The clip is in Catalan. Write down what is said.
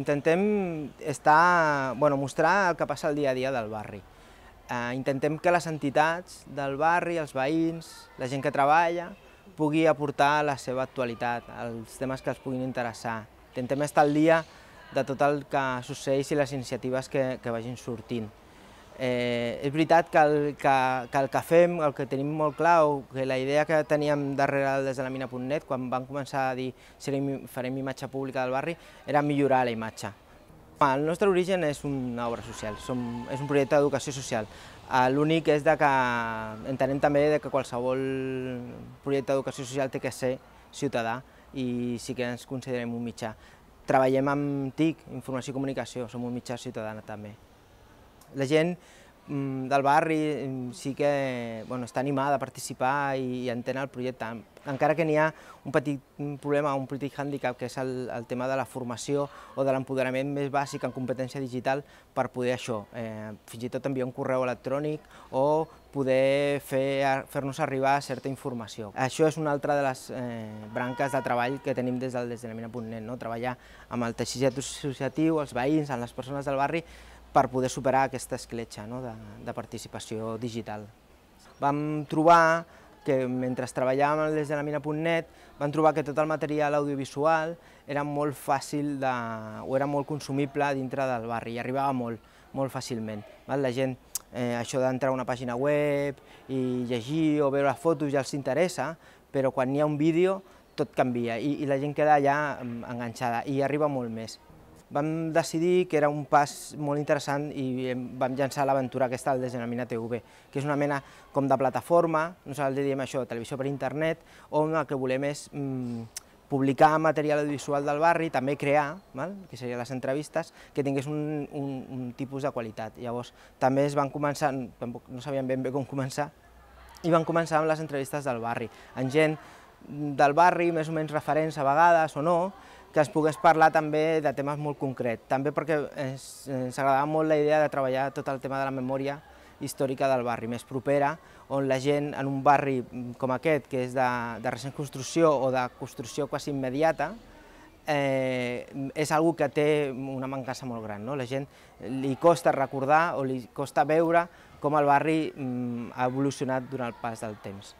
Intentem estar, bueno, mostrar el que passa el dia a dia del barri. Eh, intentem que les entitats del barri, els veïns, la gent que treballa, pugui aportar la seva actualitat, els temes que els puguin interessar. Intentem estar al dia de tot el que succeeix i les iniciatives que, que vagin sortint. Eh, és veritat que el, que, que el que fem, el que tenim molt clar, que la idea que teníem darrere des de la mina.net, quan vam començar a dir si farem imatge pública del barri, era millorar la imatge. El nostre origen és una obra social, som, és un projecte d'educació social. L'únic és de que entenem també de que qualsevol projecte d'educació social té que ser ciutadà i sí que ens considerem un mitjà. Treballem amb TIC, Informació i Comunicació, som un mitjà ciutadà també la gent mm, del barri mm, sí que bueno, està animada a participar i, entén el projecte, encara que n'hi ha un petit problema, un petit hàndicap, que és el, el tema de la formació o de l'empoderament més bàsic en competència digital per poder això, eh, fins i tot enviar un correu electrònic o poder fer-nos fer arribar certa informació. Això és una altra de les eh, branques de treball que tenim des del desdenominament.net, no? treballar amb el teixit associatiu, els veïns, amb les persones del barri, per poder superar aquesta escletxa no, de, de participació digital. Vam trobar que mentre treballàvem des de la mina.net vam trobar que tot el material audiovisual era molt fàcil de, o era molt consumible dintre del barri i arribava molt, molt fàcilment. Val? La gent, eh, això d'entrar a una pàgina web i llegir o veure fotos ja els interessa, però quan hi ha un vídeo tot canvia i, i la gent queda allà mm, enganxada i arriba molt més vam decidir que era un pas molt interessant i vam llançar l'aventura aquesta del Desdenominat TV, que és una mena com de plataforma, nosaltres diem això, televisió per internet, on el que volem és mm, publicar material audiovisual del barri, també crear, val? que serien les entrevistes, que tingués un, un, un tipus de qualitat. Llavors, també es van començar, tampoc no sabíem ben bé com començar, i van començar amb les entrevistes del barri, amb gent del barri, més o menys referents a vegades o no, que es pogués parlar també de temes molt concrets, també perquè ens, ens agradava molt la idea de treballar tot el tema de la memòria històrica del barri, més propera, on la gent en un barri com aquest, que és de, de recent construcció o de construcció quasi immediata, eh, és algo que té una mancança molt gran. No? La gent li costa recordar o li costa veure com el barri mm, ha evolucionat durant el pas del temps.